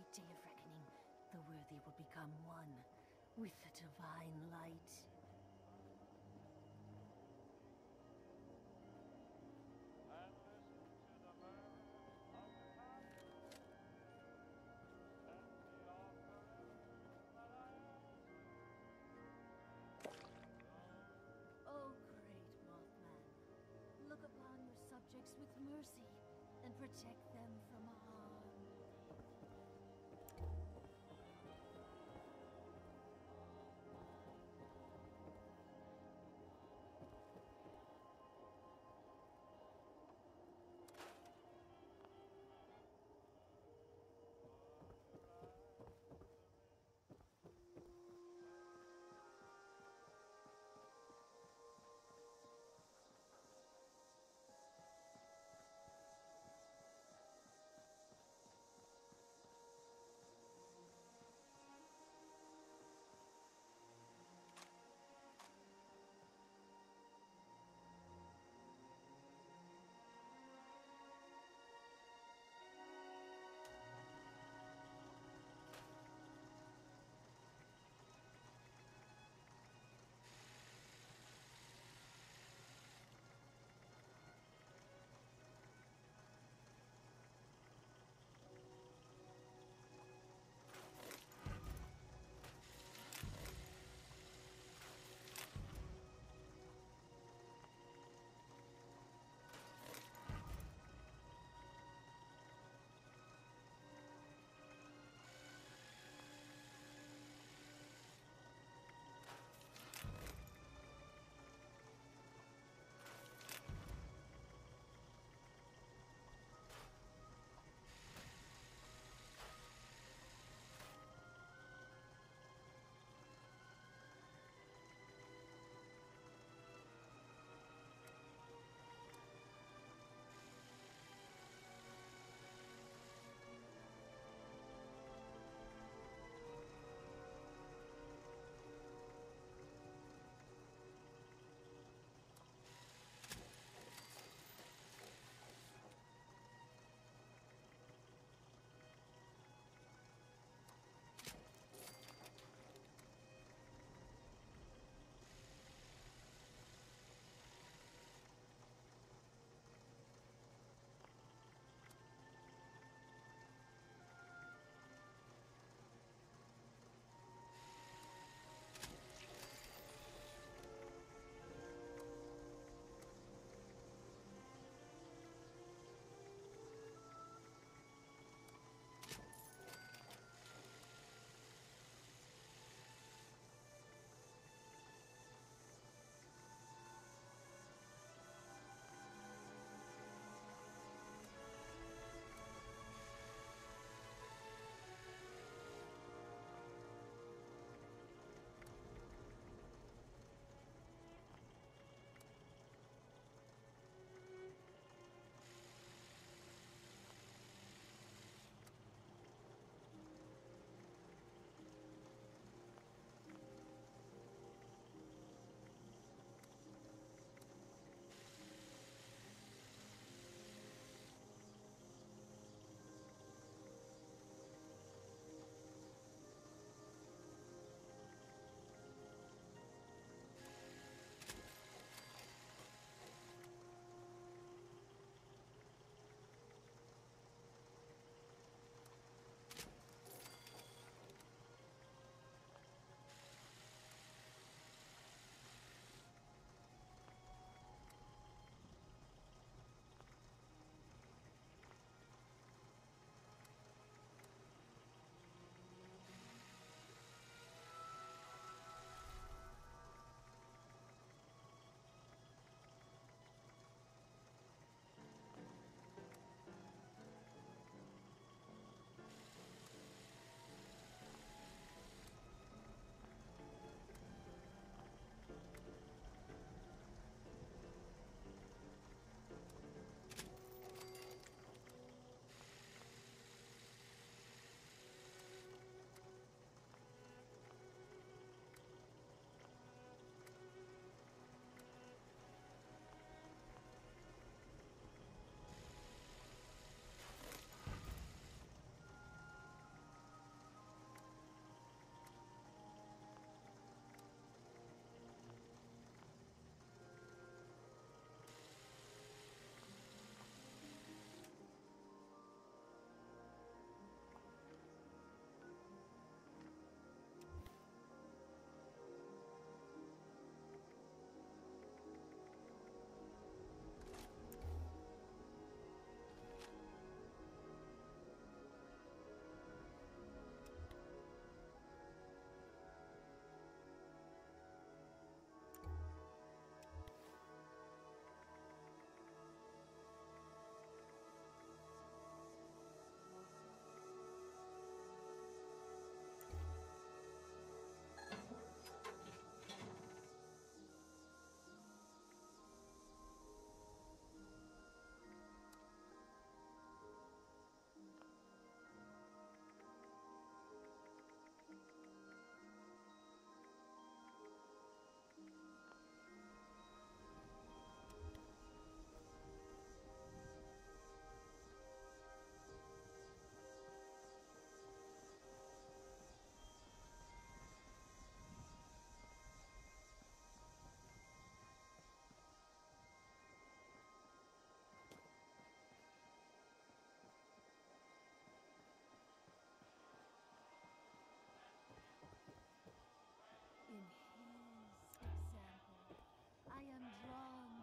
great day of reckoning, the worthy will become one with the divine light. And listen to the murmur of the thunder. And the offering that I O great Mothman, look upon your subjects with mercy and protect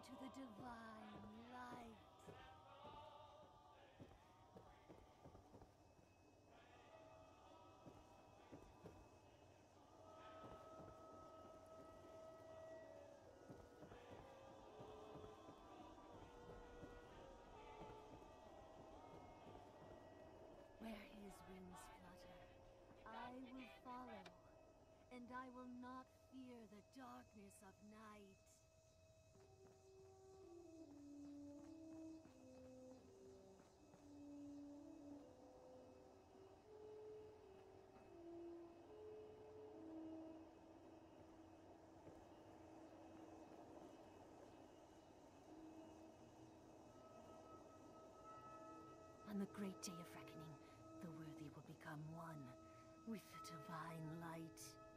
to the divine light. Where his wings flutter, I will follow, and I will not fear the darkness of night. On the great day of reckoning, the worthy will become one with the divine light.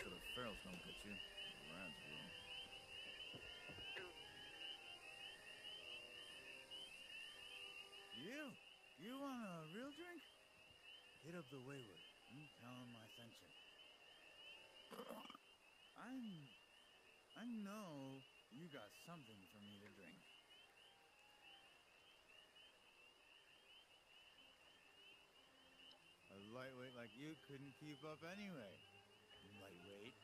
Till the ferals don't get you. The Rats will. You? You want a real drink? Hit up the Wayward. and tell him I sent you. I I know you got something for me to drink. A lightweight like you couldn't keep up anyway. Lightweight.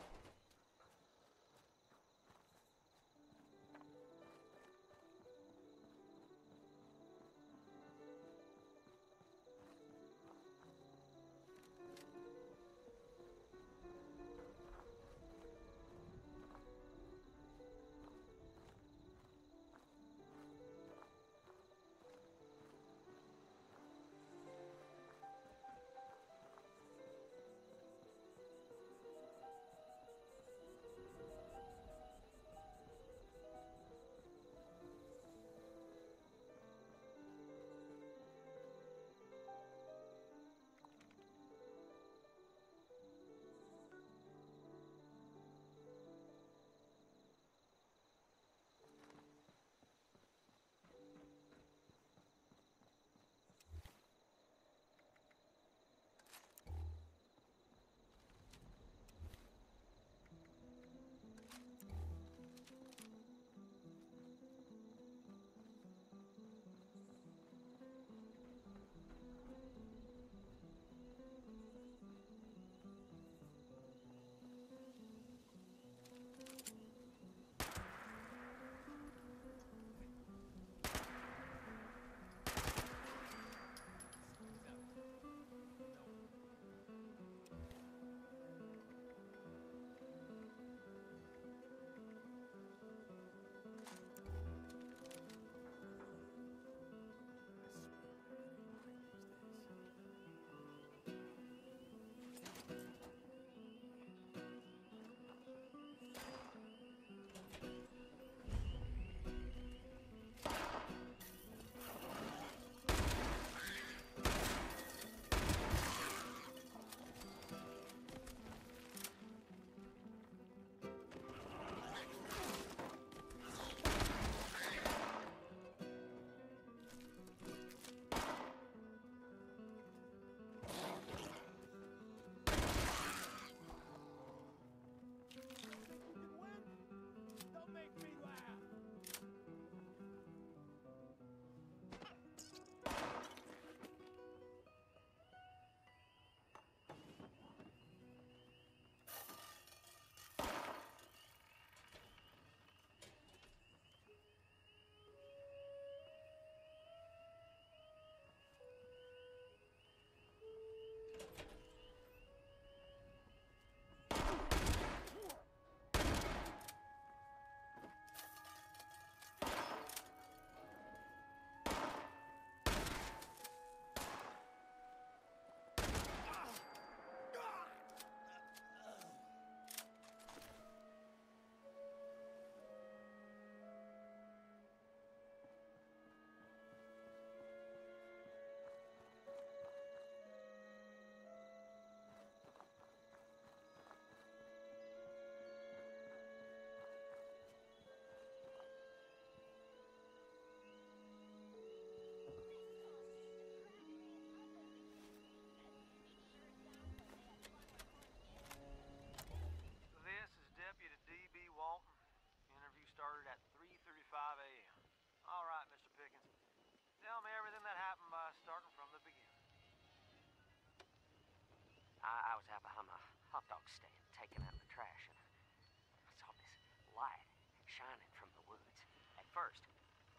first,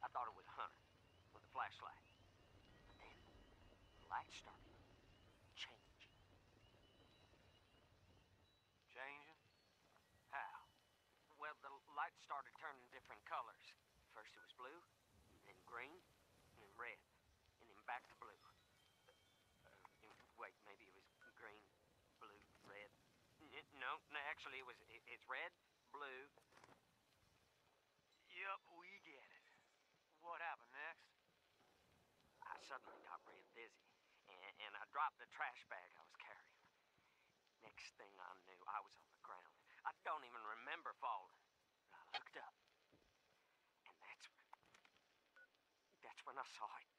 I thought it was hunter with a flashlight. But then, the light started changing. Changing? How? Well, the light started turning different colors. First it was blue, then green, then red, and then back to blue. Uh, wait, maybe it was green, blue, red. No, no, actually it was it, it's red, blue. Yep, we get it. What happened next? I suddenly got real dizzy, and, and I dropped the trash bag I was carrying. Next thing I knew, I was on the ground. I don't even remember falling. But I looked up, and that's that's when I saw it.